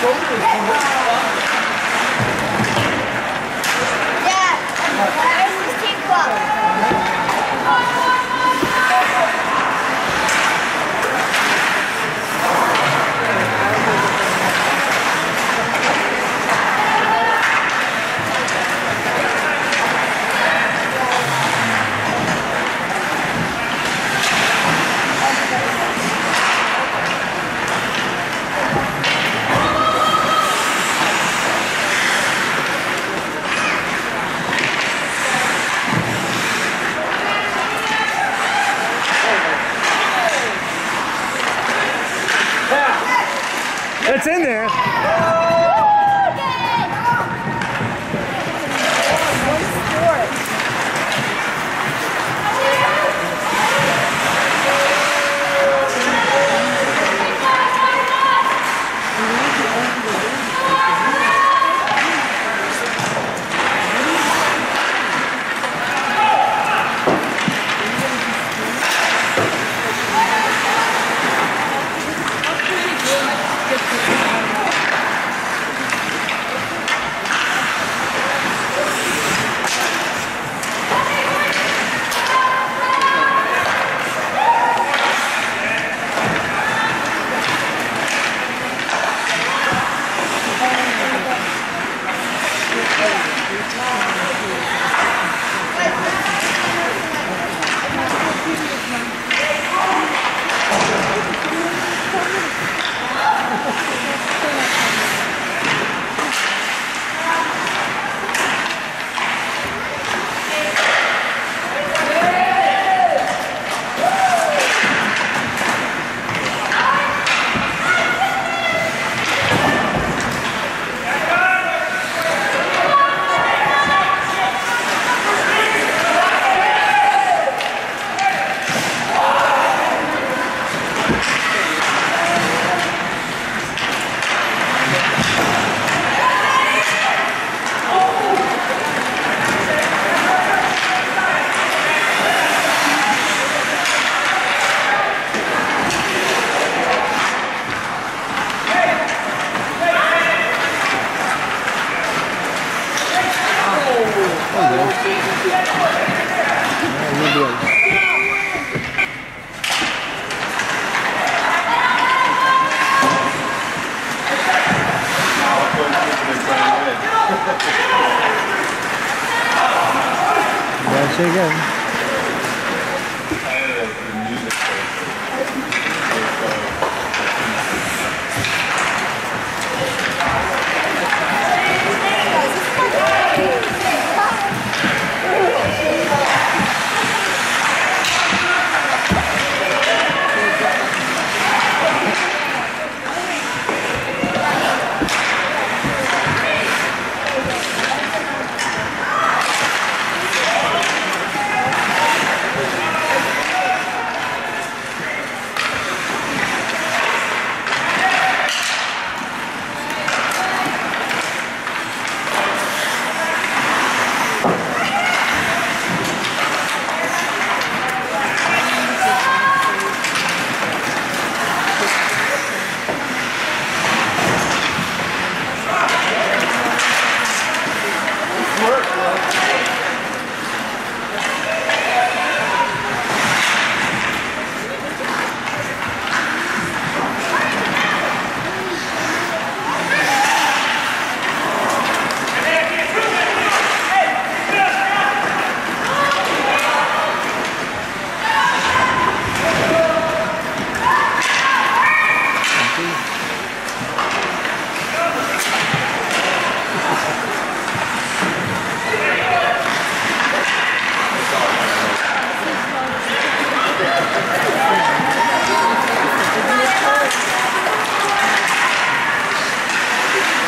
Como?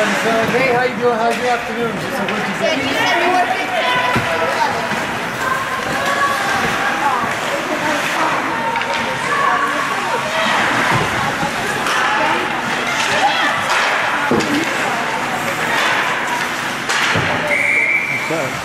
Hey, uh, how you doing? How's your afternoon? So what'd you? So, I sing.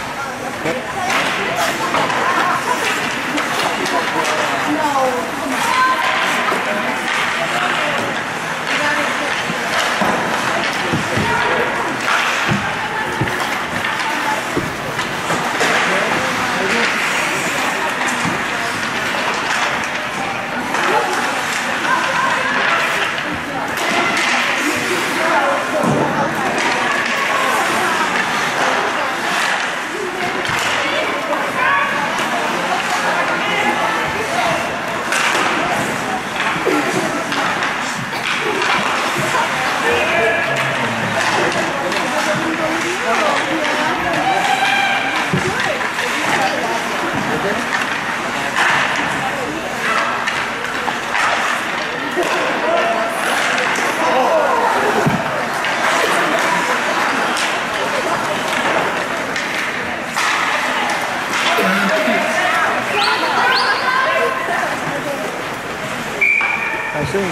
What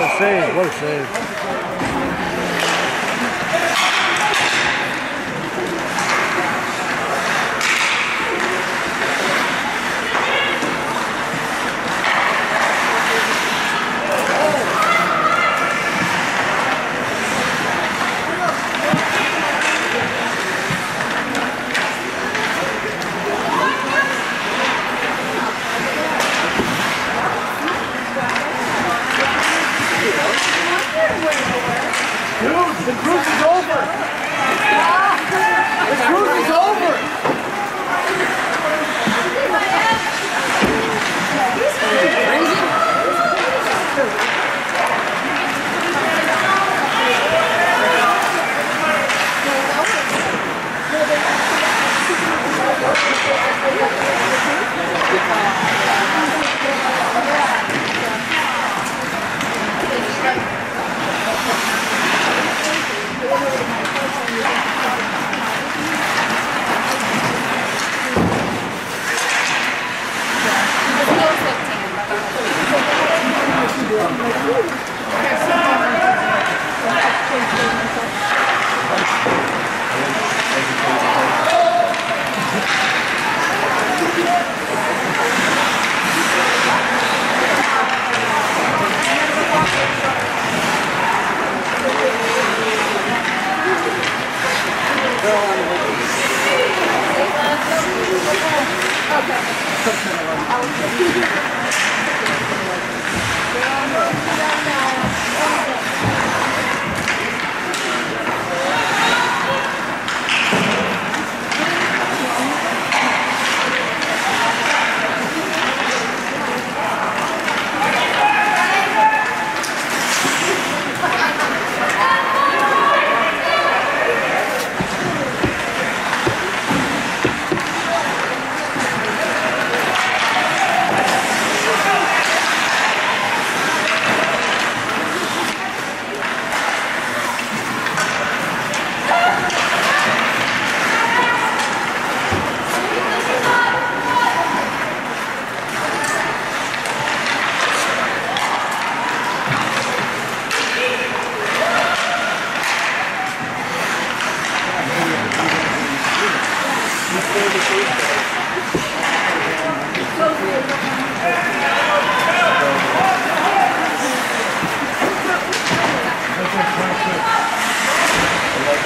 a save, what a save.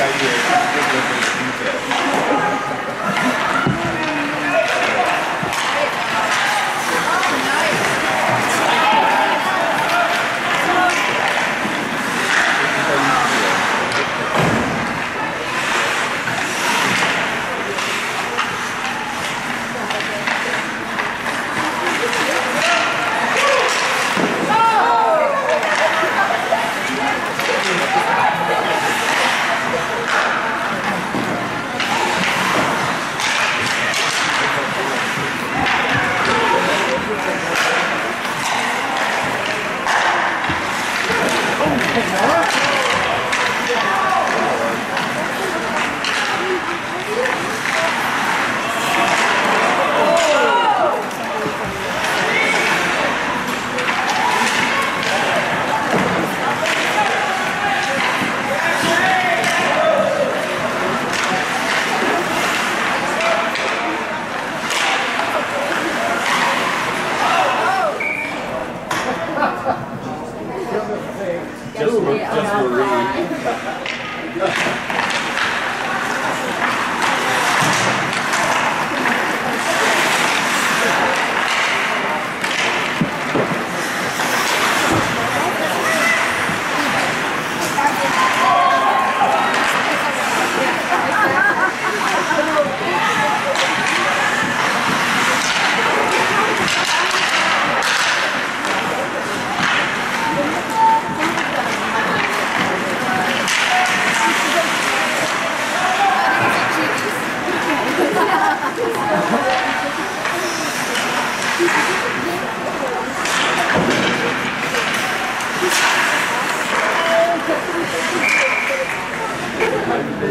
Just,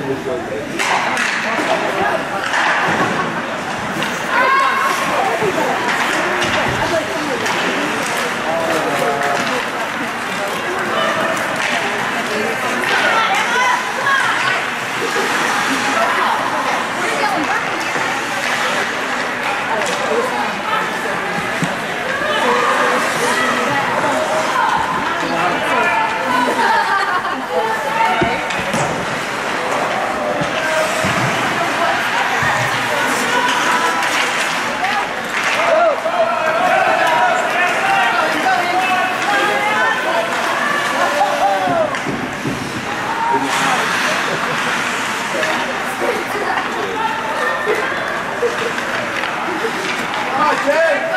Obrigado. It's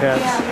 Wildcats.